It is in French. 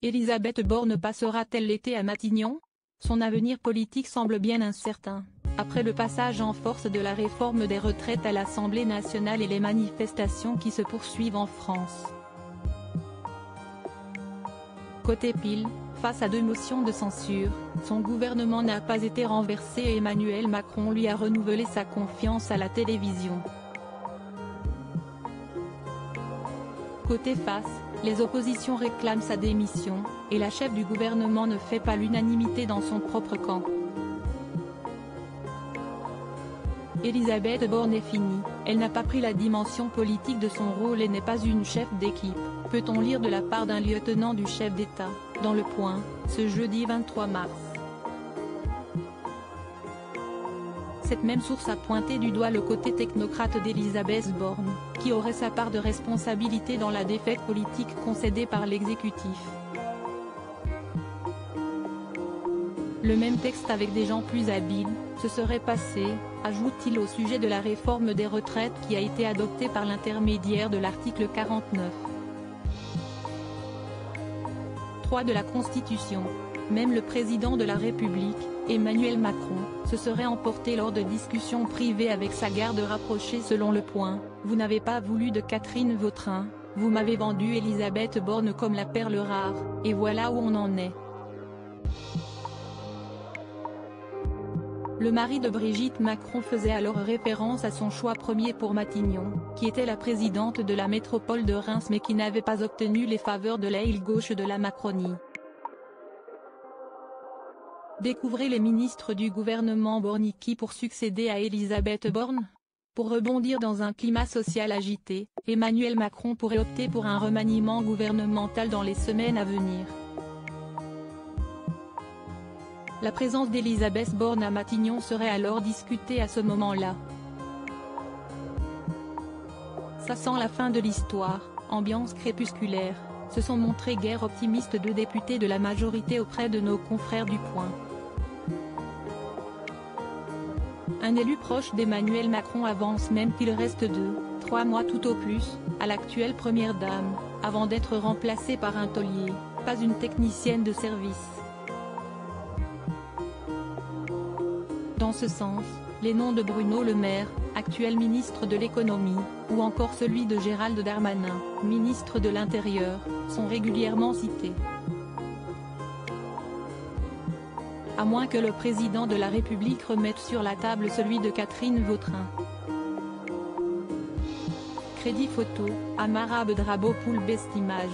Elisabeth Borne passera-t-elle l'été à Matignon? Son avenir politique semble bien incertain, après le passage en force de la réforme des retraites à l'Assemblée nationale et les manifestations qui se poursuivent en France. Côté pile, face à deux motions de censure, son gouvernement n'a pas été renversé et Emmanuel Macron lui a renouvelé sa confiance à la télévision. Côté face, les oppositions réclament sa démission, et la chef du gouvernement ne fait pas l'unanimité dans son propre camp. Elisabeth Borne est finie, elle n'a pas pris la dimension politique de son rôle et n'est pas une chef d'équipe, peut-on lire de la part d'un lieutenant du chef d'État, dans Le Point, ce jeudi 23 mars? Cette même source a pointé du doigt le côté technocrate d'Elisabeth Borne, qui aurait sa part de responsabilité dans la défaite politique concédée par l'exécutif. Le même texte avec des gens plus habiles, se serait passé, ajoute-t-il au sujet de la réforme des retraites qui a été adoptée par l'intermédiaire de l'article 49. 3 de la Constitution. Même le président de la République, Emmanuel Macron, se serait emporté lors de discussions privées avec sa garde rapprochée selon le point, vous n'avez pas voulu de Catherine Vautrin, vous m'avez vendu Elisabeth Borne comme la perle rare, et voilà où on en est. Le mari de Brigitte Macron faisait alors référence à son choix premier pour Matignon, qui était la présidente de la métropole de Reims mais qui n'avait pas obtenu les faveurs de l'aile gauche de la Macronie. Découvrez les ministres du gouvernement Borniki pour succéder à Elisabeth Borne Pour rebondir dans un climat social agité, Emmanuel Macron pourrait opter pour un remaniement gouvernemental dans les semaines à venir. La présence d'Elisabeth Borne à Matignon serait alors discutée à ce moment-là. Ça sent la fin de l'histoire, ambiance crépusculaire, se sont montrés guère optimistes deux députés de la majorité auprès de nos confrères du Point. Un élu proche d'Emmanuel Macron avance même qu'il reste deux, trois mois tout au plus, à l'actuelle première dame, avant d'être remplacée par un taulier, pas une technicienne de service. Dans ce sens, les noms de Bruno Le Maire, actuel ministre de l'économie, ou encore celui de Gérald Darmanin, ministre de l'Intérieur, sont régulièrement cités. À moins que le président de la République remette sur la table celui de Catherine Vautrin. Crédit photo, Amara Bedrabo Poul Best Image